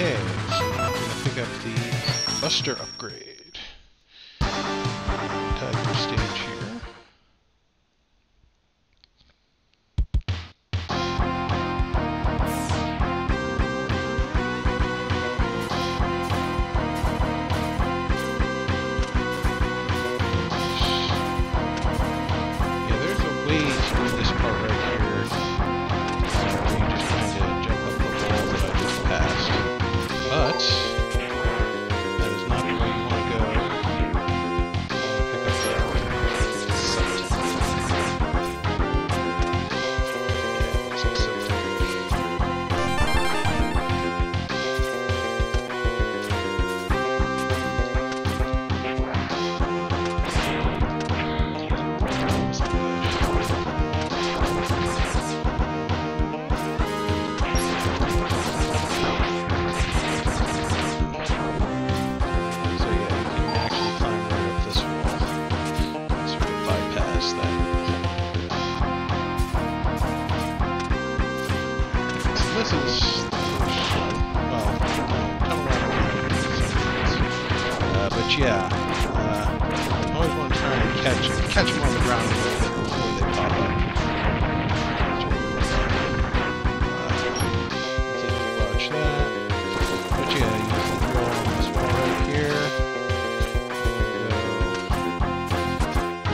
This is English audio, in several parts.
Okay, so I'm gonna pick up the Buster upgrade. Is well. Uh, but yeah, uh, I always want to try and catch catch them on the ground a little bit before they pop up. So watch that. But yeah, this right here.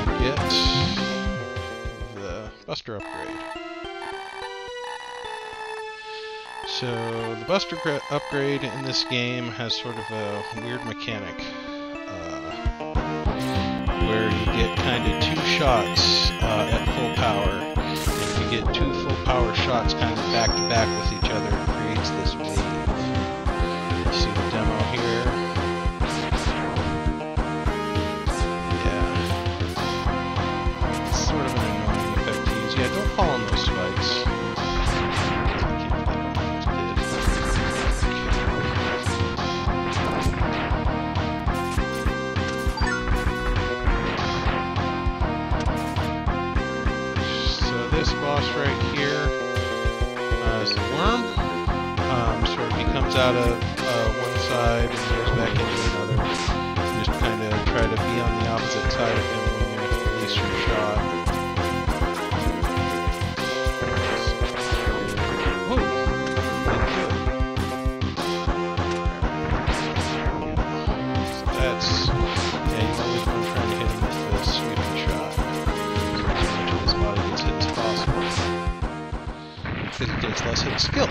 Go get the Buster upgrade. So the Buster upgrade in this game has sort of a weird mechanic. Uh, where you get kind of two shots uh, at full power. And if you get two full power shots kind of back to back with each other, it creates this wave. This right here uh, is the worm. Um, sort he comes out of uh, one side and goes back into another. Just kind of try to be on the opposite side of him when you release your shot. Because it takes less hit skill.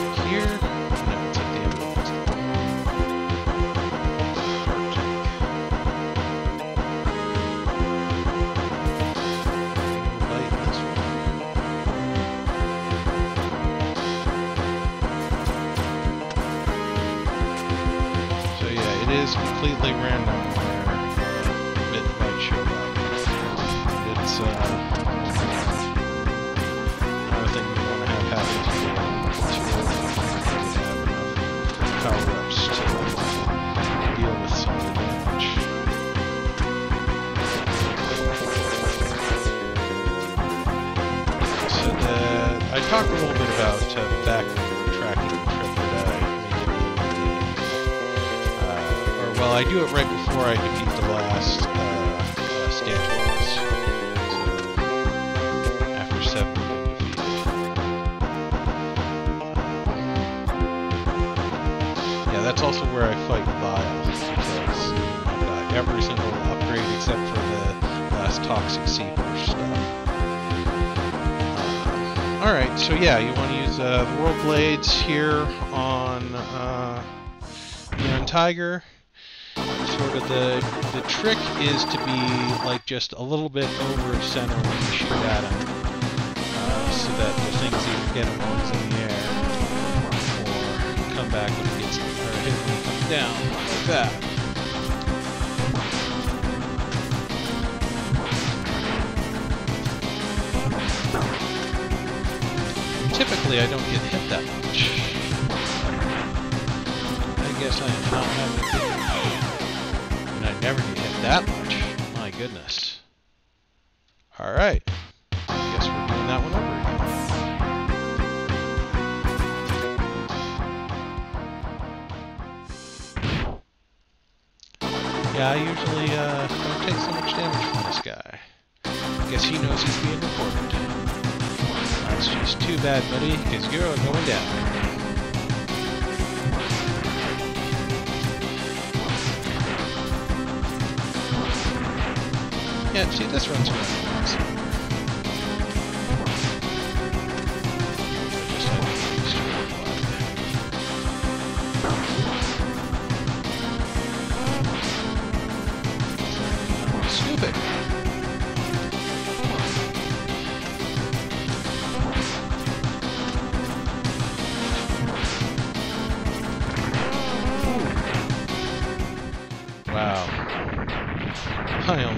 One. So yeah, it is completely random that I talked a little bit about uh, backtracking Trevor Die. Uh, or well, I do it right before I defeat the last uh, uh, stage boss. So after seven. Yeah, that's also where I fight Vile because I've got every single upgrade except for the last toxic seeker stuff. Alright, so yeah, you want to use uh, World Blades here on uh, Neon Tiger. Sort of the the trick is to be like just a little bit over center when you shoot at him, uh, so that the things either get him he's in the air, or come back when he gets or hit when he comes down, like that. Typically, I don't get hit that much. I guess I am not having and I never get hit that much. My goodness. Alright. Guess we're doing that one over again. Yeah, I usually uh, don't take so much damage from this guy. Guess he knows he's being recorded. That's just too bad, buddy, because you're going down. Yeah, see, this runs really